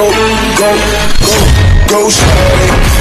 go, go, go, go, go,